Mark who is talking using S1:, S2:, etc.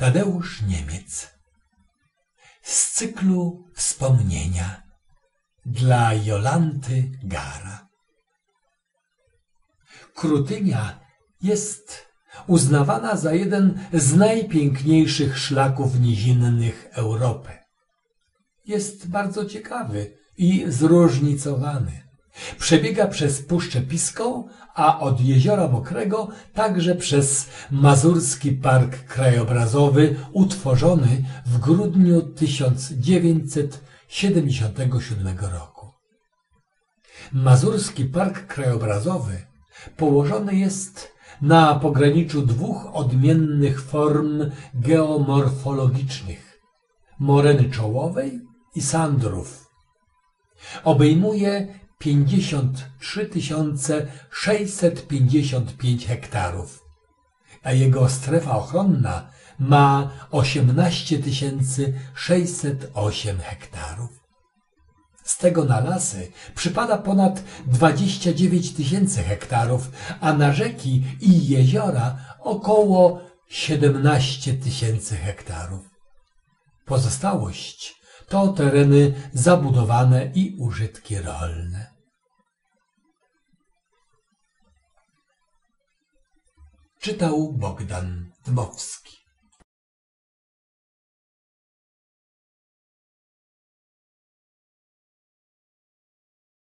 S1: Tadeusz Niemiec z cyklu Wspomnienia dla Jolanty Gara. Krutynia jest uznawana za jeden z najpiękniejszych szlaków nizinnych Europy. Jest bardzo ciekawy i zróżnicowany. Przebiega przez Puszczę Piską, a od Jeziora Mokrego także przez Mazurski Park Krajobrazowy utworzony w grudniu 1977 roku. Mazurski Park Krajobrazowy położony jest na pograniczu dwóch odmiennych form geomorfologicznych moreny czołowej i sandrów. Obejmuje 53 655 hektarów, a jego strefa ochronna ma 18 608 hektarów. Z tego na lasy przypada ponad 29 tysięcy hektarów, a na rzeki i jeziora około 17 tysięcy hektarów. Pozostałość to tereny zabudowane i użytki rolne. Czytał Bogdan Dmowski